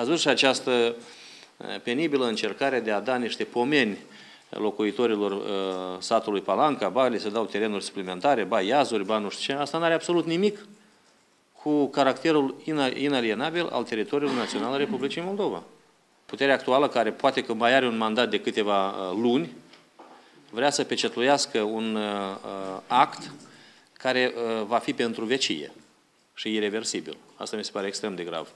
Ați văzut și această eh, penibilă încercare de a da niște pomeni locuitorilor uh, satului Palanca, ba li se dau terenuri suplimentare, ba iazuri, ba nu știu ce. Asta nu are absolut nimic cu caracterul inalienabil al teritoriului național al Republicii Moldova. Puterea actuală, care poate că mai are un mandat de câteva uh, luni, vrea să pecetluiască un uh, act care va fi pentru vecie și irreversibil. Asta mi se pare extrem de grav.